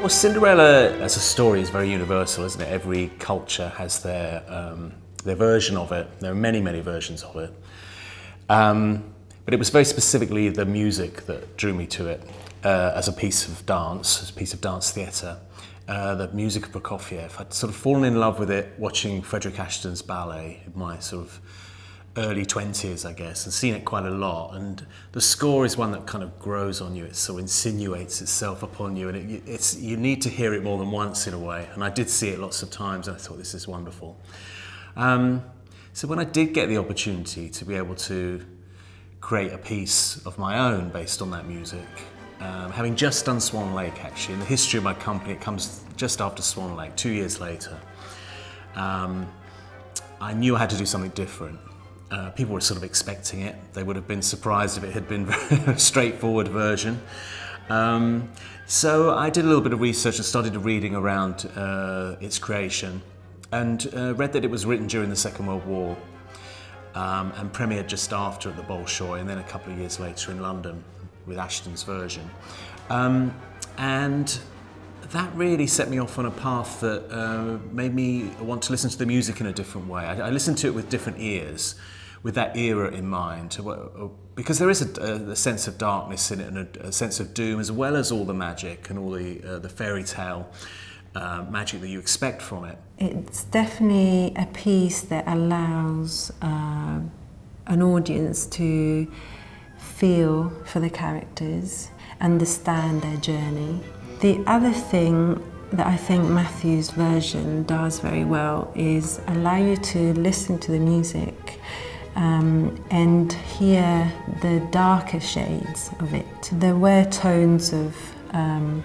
Well, Cinderella as a story is very universal, isn't it? Every culture has their, um, their version of it. There are many, many versions of it. Um, but it was very specifically the music that drew me to it uh, as a piece of dance, as a piece of dance theatre. Uh, the music of Prokofiev. I'd sort of fallen in love with it watching Frederick Ashton's ballet my sort of early 20s, I guess, and seen it quite a lot. And the score is one that kind of grows on you. It of insinuates itself upon you, and it, it's, you need to hear it more than once in a way. And I did see it lots of times, and I thought, this is wonderful. Um, so when I did get the opportunity to be able to create a piece of my own based on that music, um, having just done Swan Lake actually, in the history of my company, it comes just after Swan Lake, two years later. Um, I knew I had to do something different. Uh, people were sort of expecting it. They would have been surprised if it had been a straightforward version. Um, so I did a little bit of research and started reading around uh, its creation and uh, read that it was written during the Second World War um, and premiered just after at the Bolshoi and then a couple of years later in London with Ashton's version. Um, and that really set me off on a path that uh, made me want to listen to the music in a different way. I, I listened to it with different ears, with that era in mind, because there is a, a sense of darkness in it and a, a, sense of doom, as well as all the magic and all the, uh, the fairy tale uh, magic that you expect from it. It's definitely a piece that allows uh, an audience to feel for the characters, understand their journey. The other thing that I think Matthew's version does very well is allow you to listen to the music um, and hear the darker shades of it. There were tones of um,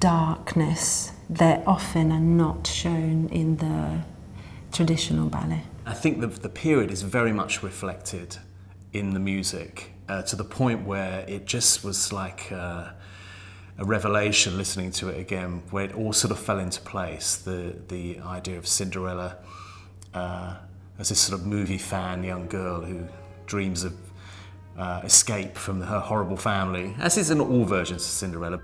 darkness that often are not shown in the traditional ballet. I think the, the period is very much reflected in the music uh, to the point where it just was like uh, a revelation listening to it again, where it all sort of fell into place. The, the idea of Cinderella uh, as this sort of movie fan young girl who dreams of uh, escape from her horrible family, as is in all versions of Cinderella.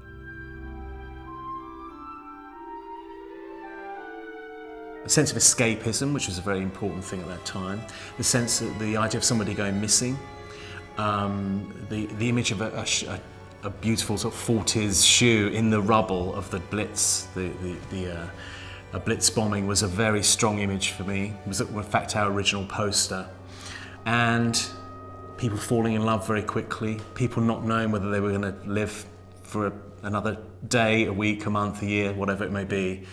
a sense of escapism, which was a very important thing at that time, the sense that the idea of somebody going missing, um, the, the image of a, a, a, beautiful sort of 40s shoe in the rubble of the Blitz, the, the, the uh, a Blitz bombing was a very strong image for me. It was in fact our original poster. And people falling in love very quickly, people not knowing whether they were going to live for a, another day, a week, a month, a year, whatever it may be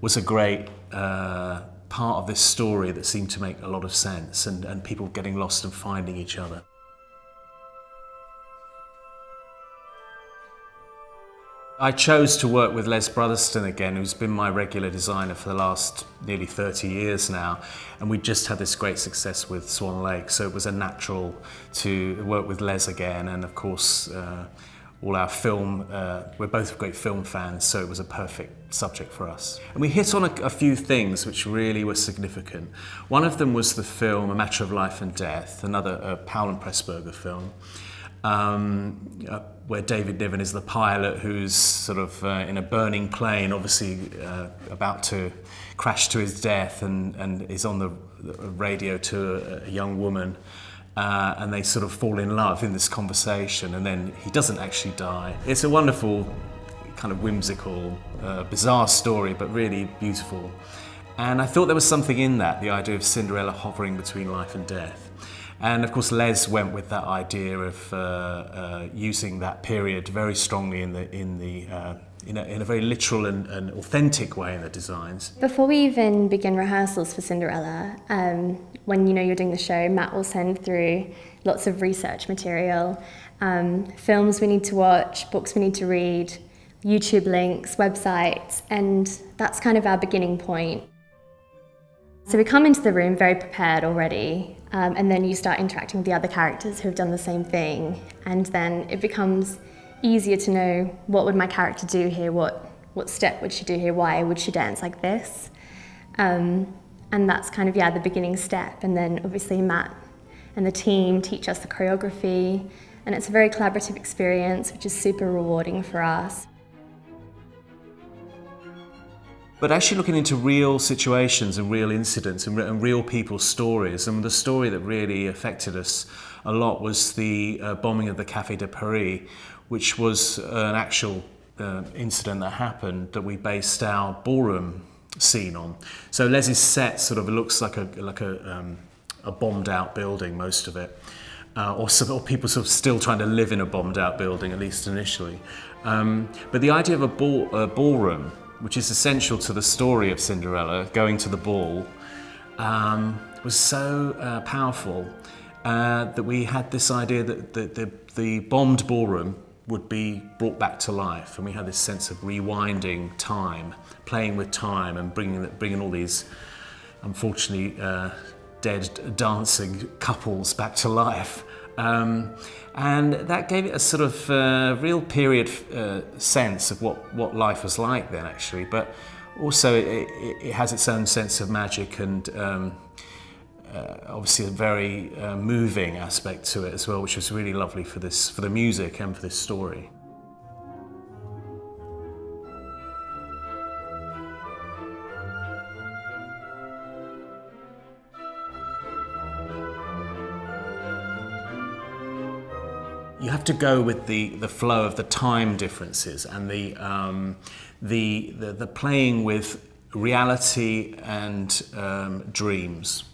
was a great uh, part of this story that seemed to make a lot of sense and, and people getting lost and finding each other. I chose to work with Les Brotherston again, who's been my regular designer for the last nearly 30 years now. And we just had this great success with Swan Lake, so it was a natural to work with Les again. And of course, uh, all our film, uh, we're both great film fans, so it was a perfect subject for us. And we hit on a, a, few things which really were significant. One of them was the film A Matter of Life and Death, another uh, Powell and Pressburger film, um, uh, where David Niven is the pilot who's sort of uh, in a burning plane, obviously uh, about to crash to his death and, and is on the radio to a, a young woman uh, and they sort of fall in love in this conversation, and then he doesn't actually die. It's a wonderful, kind of whimsical, uh, bizarre story, but really beautiful. And I thought there was something in that, the idea of Cinderella hovering between life and death. And of course, Les went with that idea of uh, uh using that period very strongly in the in the uh, in a, in a very literal and, and, authentic way in the designs. Before we even begin rehearsals for Cinderella, um, when you know you're doing the show, Matt will send through lots of research material, um, films we need to watch, books we need to read, YouTube links, websites, and that's kind of our beginning point. So we come into the room very prepared already, um, and then you start interacting with the other characters who have done the same thing, and then it becomes easier to know what would my character do here, what, what step would she do here, why would she dance like this. Um, and that's kind of, yeah, the beginning step. And then obviously Matt and the team teach us the choreography, and it's a very collaborative experience, which is super rewarding for us. But actually looking into real situations and real incidents and, re- and real people's stories, and the story that really affected us a lot was the uh, bombing of the Café de Paris, which was an actual uh, incident that happened that we based our ballroom scene on. So Les's set sort of looks like a like a um, a bombed out building, most of it, uh, or, some, or people sort of still trying to live in a bombed out building, at least initially. Um, but the idea of a, ball, a ballroom, which is essential to the story of Cinderella, going to the ball, um, was so uh, powerful uh, that we had this idea that the, the, the bombed ballroom would be brought back to life, and we had this sense of rewinding time, playing with time, and bringing bringing all these, unfortunately, uh, dead dancing couples back to life. Um, and that gave it a sort of uh, real period uh, sense of what, what life was like then, actually. But also, it, it, it has its own sense of magic and um, uh, obviously a very uh, moving aspect to it as well, which was really lovely for this for the music and for this story. To go with the, the flow of the time differences and the, um, the, the, the, playing with reality and um, dreams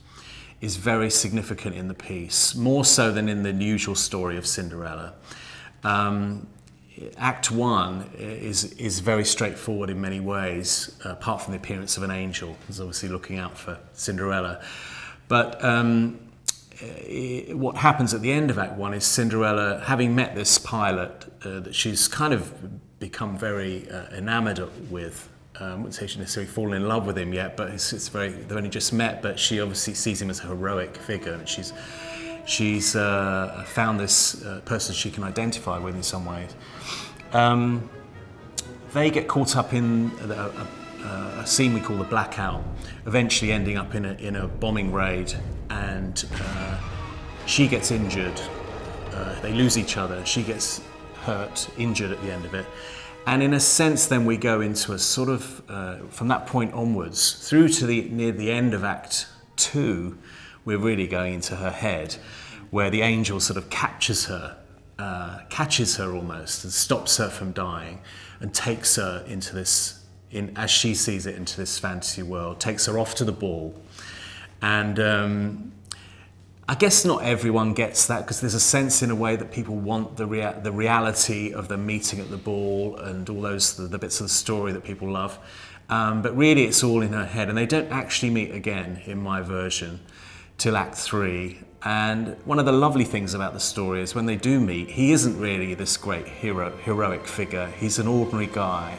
is very significant in the piece, more so than in the usual story of Cinderella. Um, Act one is, is very straightforward in many ways, apart from the appearance of an angel, who's obviously looking out for Cinderella. But um, what happens at the end of Act One is Cinderella, having met this pilot uh, that she's kind of become very uh, enamored with. Um, I wouldn't say she's necessarily fallen in love with him yet, but it's, it's, very they've only just met. But she obviously sees him as a heroic figure, and she's she's uh, found this uh, person she can identify with in some ways. Um, they get caught up in a, a, a, scene we call the blackout, eventually ending up in a, in a bombing raid and uh, she gets injured. Uh, they lose each other. She gets hurt, injured at the end of it. And in a sense, then we go into a sort of, uh, from that point onwards, through to the near the end of Act Two, we're really going into her head, where the angel sort of captures her, uh, catches her almost, and stops her from dying, and takes her into this, in, as she sees it, into this fantasy world, takes her off to the ball, and um, I guess not everyone gets that because there's a sense in a way that people want the, rea- the reality of the meeting at the ball and all those the, the bits of the story that people love. Um, but really, it's all in her head, and they don't actually meet again in my version till Act Three. And one of the lovely things about the story is when they do meet, he isn't really this great hero, heroic figure. He's an ordinary guy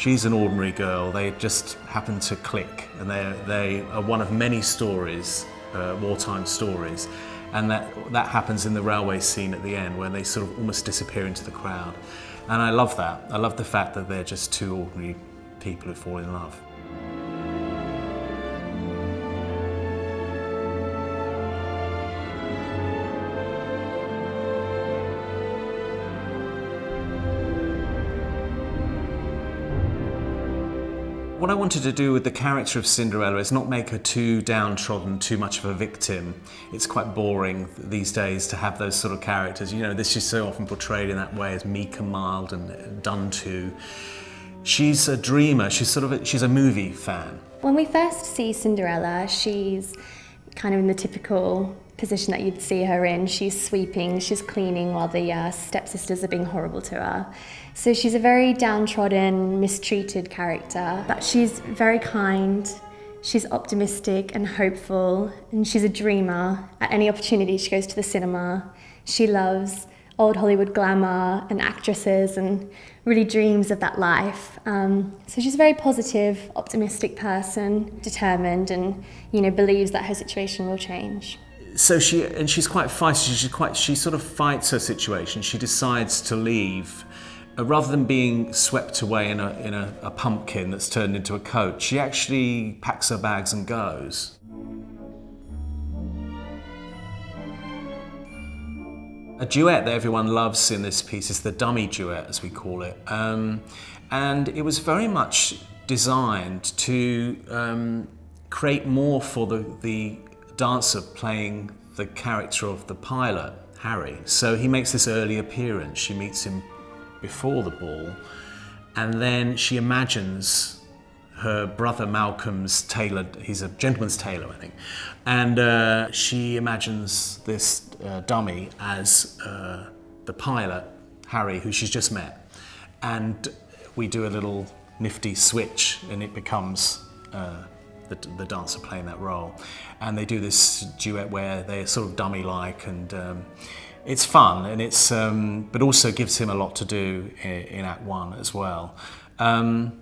She's an ordinary girl. They just happen to click, and they they are one of many stories, uh, wartime stories, and that that happens in the railway scene at the end, where they sort of almost disappear into the crowd. And I love that. I love the fact that they're just two ordinary people who fall in love. What I wanted to do with the character of Cinderella is not make her too downtrodden, too much of a victim. It's quite boring these days to have those sort of characters. You know, this is so often portrayed in that way as meek and mild and done to. She's a dreamer. She's sort of a, she's a movie fan. When we first see Cinderella, she's kind of in the typical position that you'd see her in. She's sweeping, she's cleaning while the uh, stepsisters are being horrible to her. So she's a very downtrodden, mistreated character, but she's very kind. She's optimistic and hopeful, and she's a dreamer. At any opportunity, she goes to the cinema. She loves old Hollywood glamour and actresses and really dreams of that life. Um, so she's a very positive, optimistic person, determined, and you know believes that her situation will change so she and she's quite feisty. She's quite she sort of fights her situation. She decides to leave. Uh, rather than being swept away in, a, in a, a pumpkin that's turned into a coat, she actually packs her bags and goes. A duet that everyone loves in this piece is the dummy duet, as we call it. Um, and it was very much designed to um, create more for the, the dancer playing the character of the pilot, Harry. So he makes this early appearance. She meets him before the ball, and then she imagines her brother Malcolm's tailor, he's a gentleman's tailor, I think, and uh, she imagines this uh, dummy as uh, the pilot, Harry, who she's just met. And we do a little nifty switch, and it becomes uh, the, the, dancer playing that role. And they do this duet where they're sort of dummy-like, and um, it's fun, and it's um, but also gives him a lot to do in, in Act One as well. Um,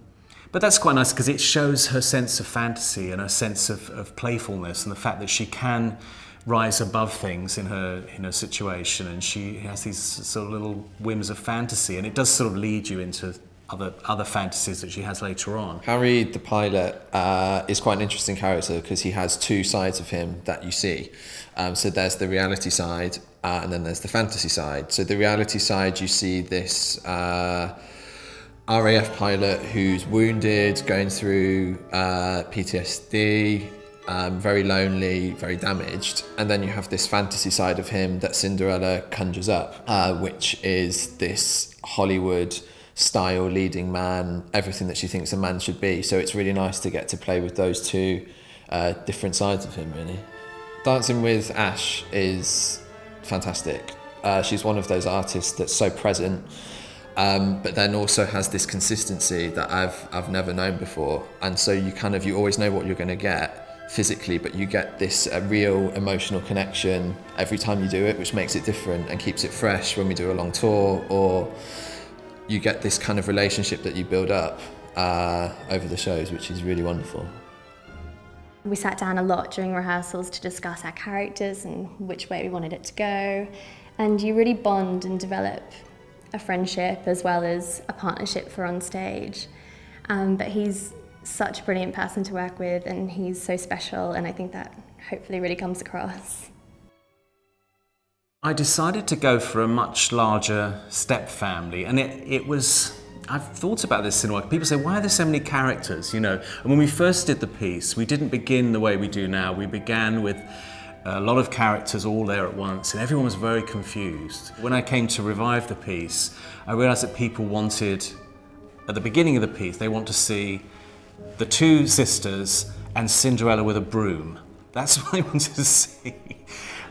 but that's quite nice because it shows her sense of fantasy and her sense of, of playfulness and the fact that she can rise above things in her in her situation and she has these sort of little whims of fantasy and it does sort of lead you into other other fantasies that she has later on. Harry the pilot uh, is quite an interesting character because he has two sides of him that you see. Um, so there's the reality side uh, and then there's the fantasy side. So the reality side you see this uh, RAF pilot who's wounded, going through uh, PTSD, um, very lonely, very damaged. And then you have this fantasy side of him that Cinderella conjures up, uh, which is this Hollywood style leading man, everything that she thinks a man should be. So it's really nice to get to play with those two uh, different sides of him, really. Dancing with Ash is fantastic. Uh, she's one of those artists that's so present um, but then also has this consistency that I've I've never known before, and so you kind of you always know what you're going to get physically, but you get this uh, real emotional connection every time you do it, which makes it different and keeps it fresh when we do a long tour, or you get this kind of relationship that you build up uh, over the shows, which is really wonderful. We sat down a lot during rehearsals to discuss our characters and which way we wanted it to go, and you really bond and develop a friendship as well as a partnership for on stage. Um, but he's such a brilliant person to work with and he's so special and I think that hopefully really comes across. I decided to go for a much larger step family and it, it was I've thought about this in while. People say, why are there so many characters? You know, and when we first did the piece, we didn't begin the way we do now. We began with a lot of characters all there at once, and everyone was very confused. When I came to revive the piece, I realized that people wanted, at the beginning of the piece, they want to see the two sisters and Cinderella with a broom. That's what they wanted to see.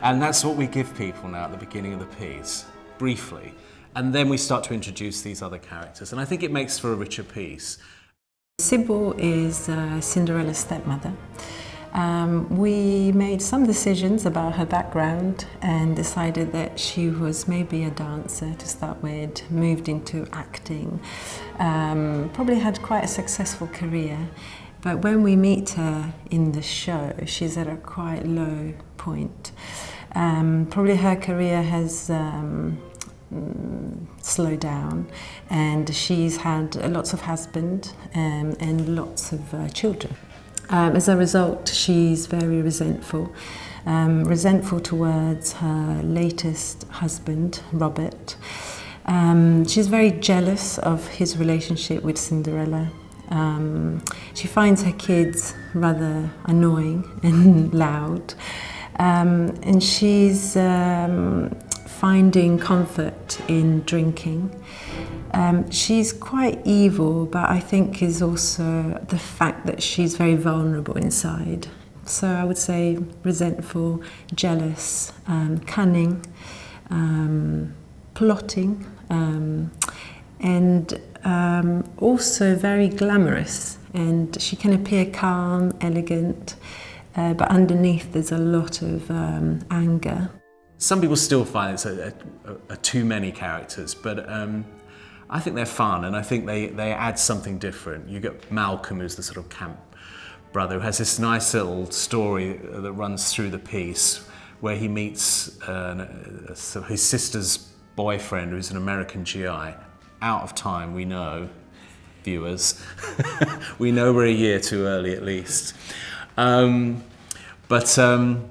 And that's what we give people now at the beginning of the piece, briefly. And then we start to introduce these other characters. And I think it makes for a richer piece. Sybil is uh, Cinderella's stepmother. Um, we made some decisions about her background and decided that she was maybe a dancer to start with, moved into acting, um, probably had quite a successful career. But when we meet her in the show, she's at a quite low point. Um, probably her career has um, slowed down and she's had lots of husband um, and lots of uh, children. Um, as a result, she's very resentful. Um, resentful towards her latest husband, Robert. Um, she's very jealous of his relationship with Cinderella. Um, she finds her kids rather annoying and loud. Um, and she's um, finding comfort in drinking. Um, she's quite evil, but I think is also the fact that she's very vulnerable inside. So I would say resentful, jealous, um, cunning, um, plotting, and um, also very glamorous. And she can appear calm, elegant, uh, but underneath there's a lot of um, anger. Some people still find it's a, a, a too many characters, but um, I think they're fun and I think they, they add something different. You get Malcolm, who's the sort of camp brother, who has this nice little story that runs through the piece where he meets uh, uh his sister's boyfriend, who's an American GI. Out of time, we know, viewers. we know we're a year too early at least. Um, but um,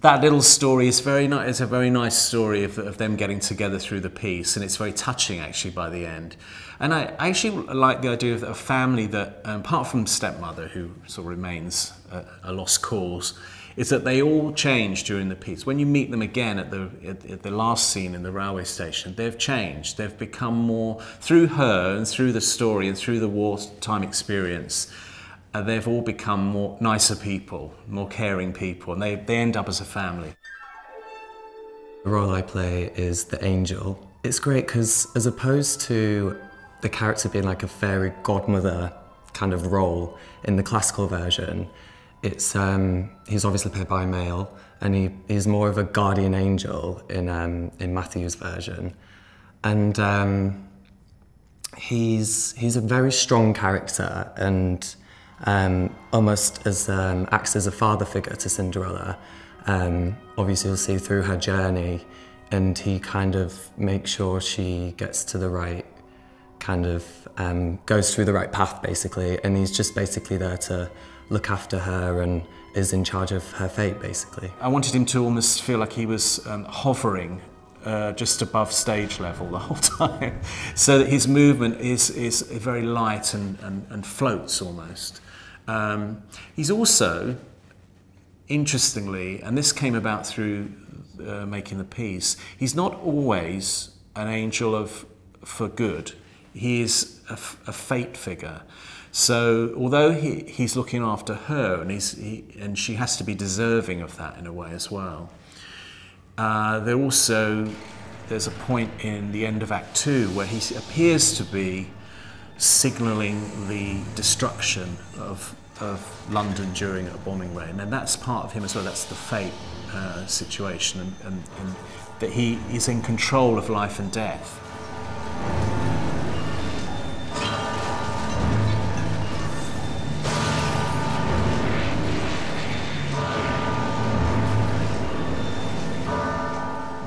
that little story is very nice. It's a very nice story of, of them getting together through the piece, and it's very touching actually by the end. And I, I actually like the idea of a family that, um, apart from stepmother, who sort of remains a, a lost cause, is that they all change during the piece. When you meet them again at the, at, at the last scene in the railway station, they've changed. They've become more, through her and through the story and through the wartime experience, uh, they've all become more nicer people, more caring people, and they, they end up as a family. The role I play is the angel. It's great because as opposed to the character being like a fairy godmother kind of role in the classical version, it's um, he's obviously played by male, and he, he's more of a guardian angel in um, in Matthew's version, and um, he's he's a very strong character and um, almost as um, acts as a father figure to Cinderella. Um, obviously, you'll see through her journey, and he kind of makes sure she gets to the right kind of um, goes through the right path basically, and he's just basically there to look after her and is in charge of her fate basically. I wanted him to almost feel like he was um, hovering uh, just above stage level the whole time, so that his movement is, is very light and, and, and floats almost. Um, he's also, interestingly, and this came about through uh, making the piece, he's not always an angel of for good. He is a, a fate figure. So although he, he's looking after her, and, he's, he, and she has to be deserving of that in a way as well, uh, there also there's a point in the end of Act Two where he appears to be signalling the destruction of, of London during a bombing raid. And that's part of him as well. That's the fate uh, situation, and, and, and that he is in control of life and death.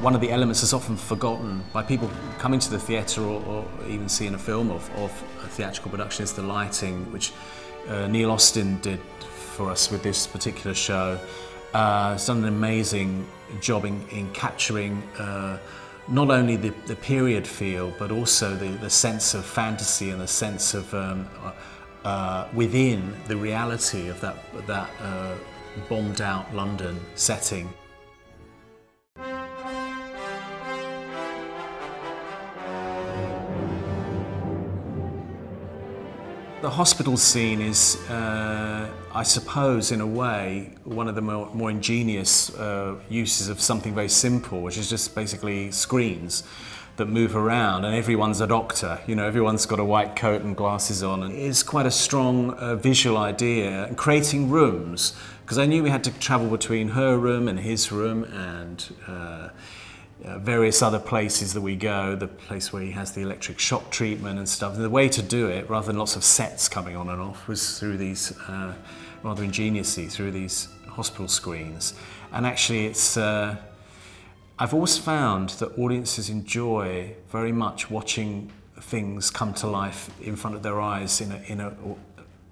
one of the elements that's often forgotten by people coming to the theatre or, or, even seeing a film of, of, a theatrical production is the lighting, which uh, Neil Austin did for us with this particular show. Uh, he's done an amazing job in, in capturing uh, not only the, the, period feel, but also the, the, sense of fantasy and the sense of um, uh, within the reality of that, that uh, bombed out London setting. The hospital scene is, uh, I suppose, in a way, one of the more, more ingenious uh, uses of something very simple, which is just basically screens that move around and everyone's a doctor. You know everyone's got a white coat and glasses on and it's quite a strong uh, visual idea and creating rooms. Because I knew we had to travel between her room and his room and various other places that we go, the place where he has the electric shock treatment and stuff. And the way to do it, rather than lots of sets coming on and off, was through these, uh, rather ingeniously, through these hospital screens. And actually, it's, uh, I've always found that audiences enjoy very much watching things come to life in front of their eyes in a, in a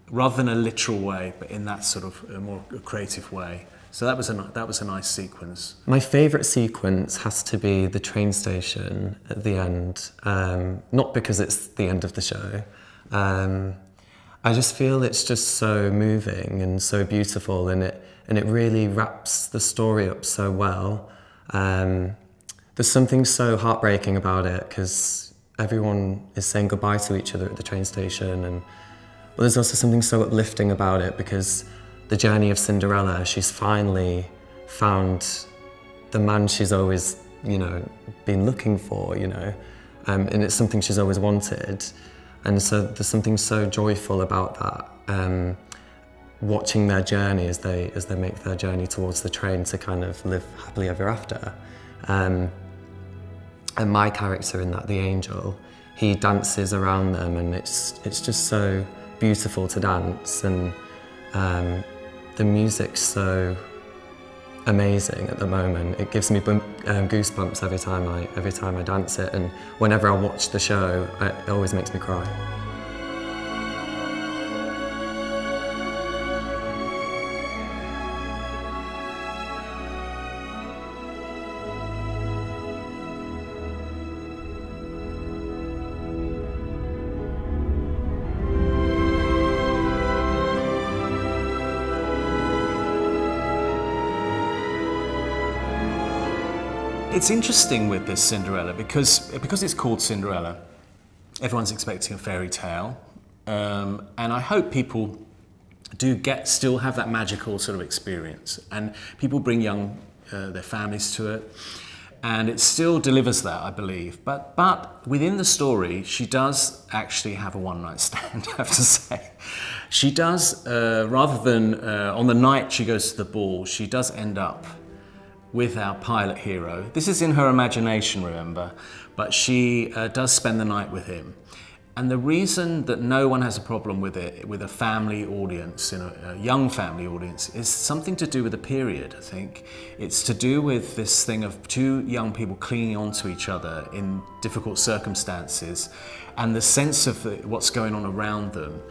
rather than a literal way, but in that sort of more creative way. So that was a that was a nice sequence. My favourite sequence has to be the train station at the end. Um, not because it's the end of the show. Um, I just feel it's just so moving and so beautiful, and it and it really wraps the story up so well. Um, there's something so heartbreaking about it because everyone is saying goodbye to each other at the train station, and but there's also something so uplifting about it because the journey of Cinderella, she's finally found the man she's always, you know, been looking for, you know, um, and it's something she's always wanted. And so there's something so joyful about that. Um, watching their journey as they as they make their journey towards the train to kind of live happily ever after. Um, and my character in that, the angel, he dances around them, and it's it's just so beautiful to dance and. Um, the music's so amazing at the moment. It gives me um, goosebumps every time I every time I dance it, and whenever I watch the show, it always makes me cry. It's interesting with this Cinderella because because it's called Cinderella. Everyone's expecting a fairy tale, um, and I hope people do get still have that magical sort of experience, and people bring young uh, their families to it, and it still delivers that, I believe. But but within the story, she does actually have a one night stand. I have to say, she does uh, rather than uh, on the night she goes to the ball, she does end up with our pilot hero. This is in her imagination, remember, but she uh, does spend the night with him. And the reason that no one has a problem with it, with a family audience, know, a young family audience, is something to do with the period, I think. It's to do with this thing of two young people clinging on to each other in difficult circumstances and the sense of what's going on around them.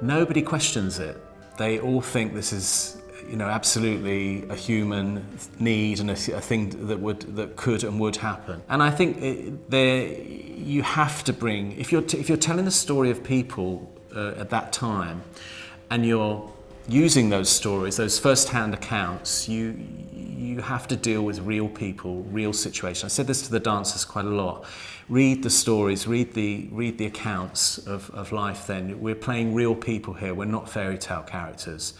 Nobody questions it. They all think this is you know, absolutely a human need and a, a, thing that would that could and would happen. And I think it, there you have to bring if you're if you're telling the story of people uh, at that time, and you're using those stories, those first-hand accounts, you you have to deal with real people, real situations. I said this to the dancers quite a lot. Read the stories, read the read the accounts of, of life. Then we're playing real people here. We're not fairy tale characters.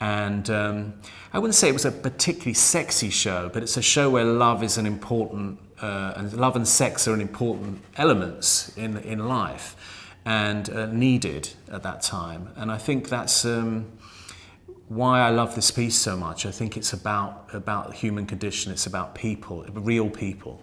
And um, I wouldn't say it was a particularly sexy show, but it's a show where love is an important, uh, and love and sex are an important elements in, in life and uh, needed at that time. And I think that's um, why I love this piece so much. I think it's about, about human condition, it's about people, real people.